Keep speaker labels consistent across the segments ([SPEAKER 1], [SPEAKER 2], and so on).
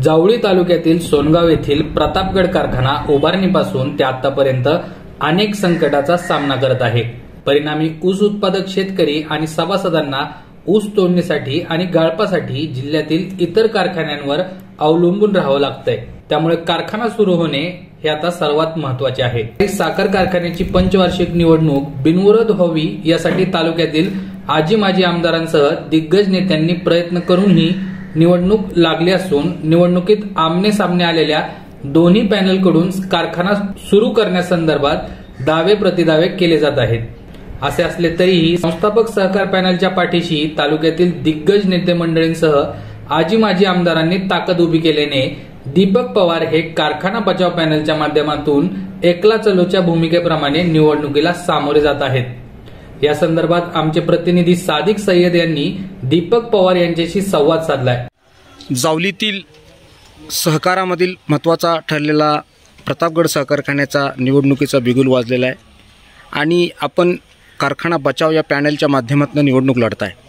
[SPEAKER 1] जावळी तालुक्यातील सोनगाव येथील प्रतापगड कारखाना उभारणीपासून ते आतापर्यंत अनेक संकटाचा सामना करत आहे. परिणामी ऊस उत्पादक शेतकरी आणि सभासदांना ऊस तोडणीसाठी आणि गाळपासाठी जिल्ह्यातील इतर कारखान्यांवर अवलंबून राहावं लागतंय. त्यामुळे कारखाना सुरू होणे हे आता सर्वात महत्त्वाचे आहे. साखर कारखान्याची पंचवार्षिक निवडणूक बिनविरोध व्हावी यासाठी तालुक्यातील आजी माजी आमदारांसह दिग्गज नेत्यांनी प्रयत्न करूनही निवडणूक लागली असून निवडणुकीत आमने सामने आलेल्या दोन्ही पॅनलकडून कारखाना सुरू करण्यासंदर्भात दावे प्रतिदावे केले जात आहेत. असे असले तरीही संस्थापक सहकार पॅनलच्या पाठीशी तालुक्यातील दिग्गज नेते मंडळींसह आजी माजी आमदारांनी ताकद उभी केल्याने दीपक पवार हे कारखाना बचाव पॅनलच्या माध्यमातून एकला चलोच्या भूमिकेप्रमाणे निवडणुकीला सामोरे जात आहेत. या संदर्भात आमचे प्रतिनिधी सादिक सय्यद यांनी दीपक पवार यांच्याशी संवाद साधलाय.
[SPEAKER 2] जावलीतील सहकारामधील महत्त्वाचा ठरलेला प्रतापगड सहकारखान्याचा निवडणुकीचा बिगुल वाजलेला आहे आणि आपण कारखाना बचाव या पॅनलच्या माध्यमातून निवडणूक लढत आहे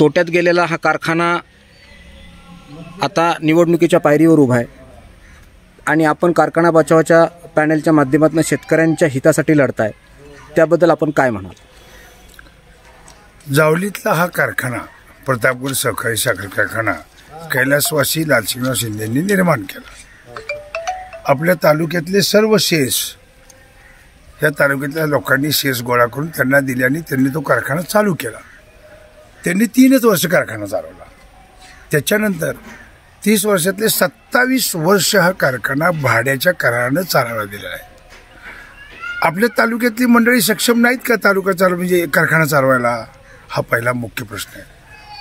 [SPEAKER 2] तोट्यात गेलेला हा कारखाना आता निवडणुकीच्या पायरीवर उभा आहे आणि आपण कारखाना बचावाच्या पॅनलच्या माध्यमातून शेतकऱ्यांच्या हितासाठी लढताय. त्याबद्दल आपण काय म्हणाल?
[SPEAKER 3] जावलीतला हा कारखाना प्रतापगड सहकारी साखर कारखाना कैलासवासी लालसिंगराव शिंदेंनी निर्माण केला. आपल्या तालुक्यातले सर्व शेस या तालुक्यातल्या लोकांनी शेस गोळा करून त्यांना दिले आणि त्यांनी तो कारखाना चालू केला. त्यांनी तीनच वर्ष कारखाना चालवला. त्याच्यानंतर तीस वर्षातले सत्तावीस वर्ष हा कारखाना भाड्याच्या करारानं चालायला दिलेला आहे. आपल्या तालुक्यातली मंडळी सक्षम नाहीत का तालुका चालू म्हणजे कारखाना चालवायला? हा पहिला मुख्य प्रश्न आहे.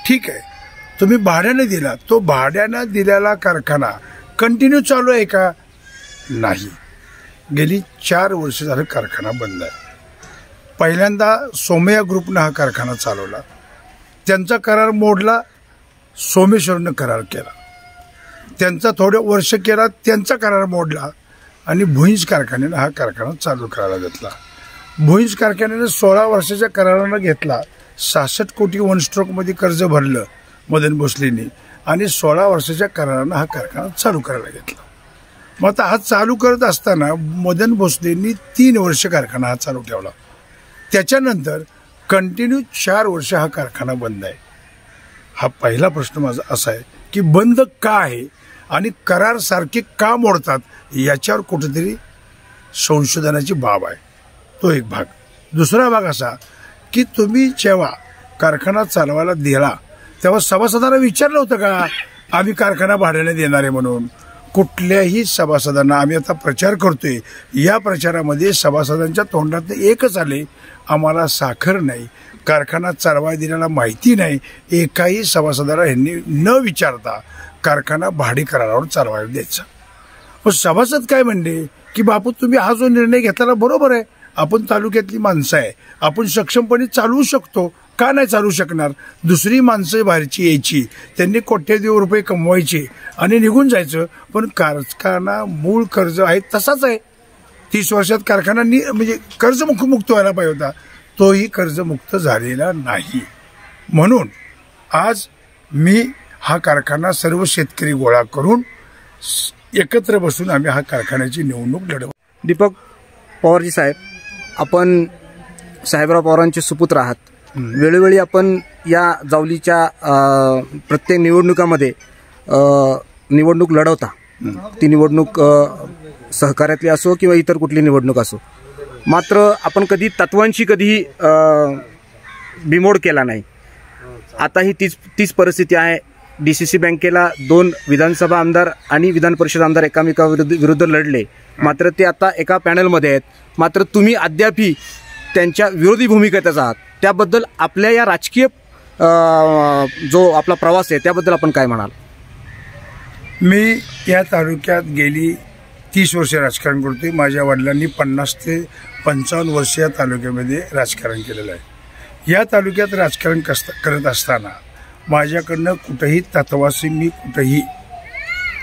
[SPEAKER 3] ठीक आहे. तुम्ही भाड्याने दिला. तो भाड्यानं दिलेला कारखाना कंटिन्यू चालू आहे का? नाही. गेली चार वर्ष झालं कारखाना बंद आहे. पहिल्यांदा सोमया ग्रुपनं हा कारखाना चालवला. त्यांचा करार मोडला. सोमेश्वरनं करार केला. त्यांचा थोडं वर्ष केला. त्यांचा करार मोडला. आणि भुईंज कारखान्यानं हा कारखाना चालू करायला घेतला. भुईंज कारखान्यानं सोळा वर्षाच्या करारानं घेतला. सहासष्ट कोटी वन स्ट्रोकमध्ये कर्ज भरलं मदन भोसलेंनी आणि सोळा वर्षाच्या करारानं हा कारखाना चालू करायला घेतला. मग आता हा चालू करत असताना मदन भोसलेंनी तीन वर्ष कारखाना हा चालू ठेवला. त्याच्यानंतर कंटिन्यू चार वर्ष हा कारखाना बंद आहे. हा पहिला प्रश्न माझा असा आहे की बंद का आहे? आणि करार सारखे का मोडतात याच्यावर कुठेतरी संशोधनाची बाब आहे. तो एक भाग. दुसरा भाग असा की तुम्ही जेव्हा कारखाना चालवायला दिला तेव्हा सभासदांना विचारलं होतं का आम्ही कारखाना भाड्याने देणार आहे म्हणून. कुठल्याही सभासदांना आम्ही आता प्रचार करतोय. या प्रचारामध्ये सभासदांच्या तोंडात एकच आले आम्हाला साखर नाही कारखाना चालवा दिलेला माहिती नाही एकाही सभासदाला यांनी न विचारता कारखाना भाडे करारावर चालवायला द्यायचा. मग सभासद काय म्हणले? की बापू तुम्ही हा जो निर्णय घेतलेला बरोबर आहे. आपण तालुक्यातली माणसं आहे. आपण सक्षमपणे चालवू शकतो. का नाही चालू शकणार? दुसरी माणसं बाहेरची यायची. त्यांनी कोट्यवधी रुपये कमवायचे आणि निघून जायचं. पण कारखाना मूळ कर्ज आहे तसाच आहे. तीस वर्षात कारखाना नि म्हणजे कर्जमुक्त मुक्त व्हायला पाहिजे होता. तोही कर्जमुक्त झालेला नाही. म्हणून आज मी हा कारखाना सर्व शेतकरी गोळा करून एकत्र बसून आम्ही हा कारखान्याची निवडणूक लढवू.
[SPEAKER 2] दीपक पवारजी साहेब आपण साहेबराव पवारांचे सुपुत्र आहात. वेळोवेळी आपण या जावलीच्या प्रत्येक निवडणुकामध्ये निवडणूक लढवता. ती निवडणूक सहकार्यातली असो किंवा इतर कुठली निवडणूक असो. मात्र आपण कधी तत्वांशी कधीही बिमोड केला नाही. आता ही तीच तीच परिस्थिती आहे. डी सी सी बँकेला दोन विधानसभा आमदार आणि विधान परिषद आमदार एकामेकाविरुद्ध विरुद्ध लढले. मात्र ते आता एका पॅनलमध्ये आहेत. मात्र तुम्ही अद्यापही त्यांच्या विरोधी भूमिकेतच आहात. त्याबद्दल आपल्या या राजकीय जो आपला प्रवास आहे त्याबद्दल आपण काय म्हणाल?
[SPEAKER 3] मी या तालुक्यात गेली तीस वर्ष राजकारण करतो माझ्या वडिलांनी पन्नास ते पंचावन्न वर्ष या तालुक्यामध्ये राजकारण केलेलं आहे. या तालुक्यात राजकारण कस करत असताना माझ्याकडनं कुठंही तत्वाशी मी कुठंही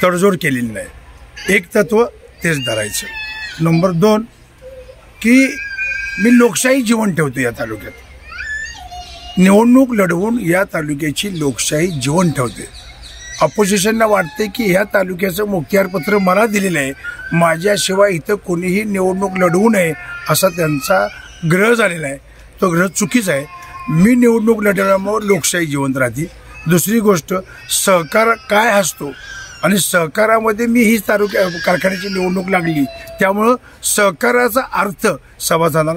[SPEAKER 3] तडजोड केलेली नाही. एक तत्व तेच धरायचं. नंबर दोन की मी लोकशाही जीवन ठेवतो या तालुक्यात. निवडणूक लढवून या तालुक्याची लोकशाही जीवन ठेवते अपोजिशनला वाटते की ह्या तालुक्याचं मुख्यारपत्र मला दिलेलं आहे. माझ्याशिवाय इथं कोणीही निवडणूक लढवू नये असा त्यांचा ग्रह झालेला आहे. तो ग्रह चुकीचा आहे. मी निवडणूक लढवल्यामुळं लोकशाही जिवंत राहते. दुसरी गोष्ट सहकार काय असतो? आणि सहकारामध्ये मी ही तालुक्या कारखान्याची निवडणूक लागली. त्यामुळं सहकाराचा अर्थ सभासदांना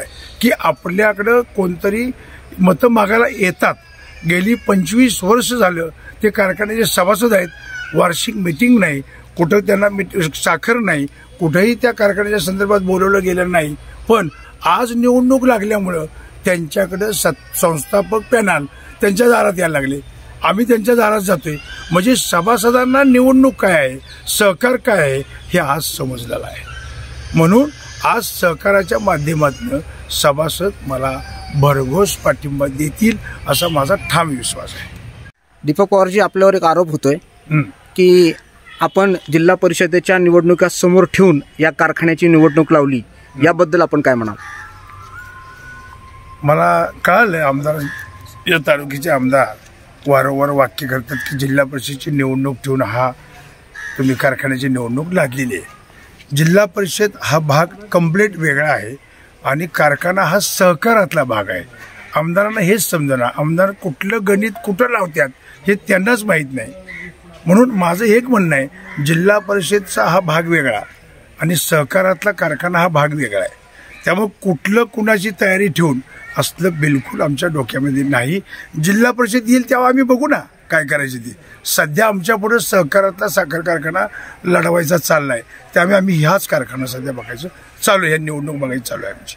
[SPEAKER 3] आहे की आपल्याकडं कोणतरी मतं मागायला येतात. गेली पंचवीस वर्ष झालं ते कारखान्याचे सभासद आहेत. वार्षिक मिटिंग नाही. कुठं त्यांना मिट साखर नाही. कुठंही त्या कारखान्याच्या संदर्भात बोलवलं गेलं नाही. पण आज निवडणूक लागल्यामुळं त्यांच्याकडं सत् संस्थापक पॅनल त्यांच्या दारात यायला लागले. आम्ही त्यांच्या दारात जातोय. म्हणजे सभासदांना निवडणूक काय आहे? सहकार काय आहे? हे आज समजलेलं आहे. म्हणून आज सहकाराच्या माध्यमातून सभासद मला भरघोस पाठिंबा देतील असा माझा ठाम विश्वास आहे.
[SPEAKER 2] दीपक पवारजी आपल्यावर एक आरोप होतोय. की आपण जिल्हा परिषदेच्या निवडणुका समोर ठेवून या कारखान्याची निवडणूक लावली. याबद्दल आपण काय म्हणाल?
[SPEAKER 3] मला कळालंय आमदार या तालुक्याचे आमदार वारंवार वाक्य करतात की जिल्हा परिषदची निवडणूक ठेवून हा तुम्ही कारखान्याची निवडणूक लागलेली आहे. जिल्हा परिषद हा भाग कंप्लीट वेगळा आहे. आणि कारखाना हा सहकारातला भाग आहे. आमदारांना हेच समजना आमदार कुठलं गणित कुठं लावतात हे त्यांनाच माहीत नाही. म्हणून माझं एक म्हणणं आहे जिल्हा परिषदचा हा भाग वेगळा आणि सहकारातला कारखाना हा भाग वेगळा आहे. त्यामुळे कुठलं कुणाची तयारी ठेवून असलं बिलकुल आमच्या डोक्यामध्ये नाही. जिल्हा परिषद येईल तेव्हा आम्ही बघू ना. काय करायची ती? सध्या आमच्या पुढे सहकारातला साखर कारखाना लढवायचा चाललाय. त्यामुळे आम्ही ह्याच कारखाना सध्या बघायचं. चालू आहे ह्या निवडणूक बघायची चालू आहे आमची.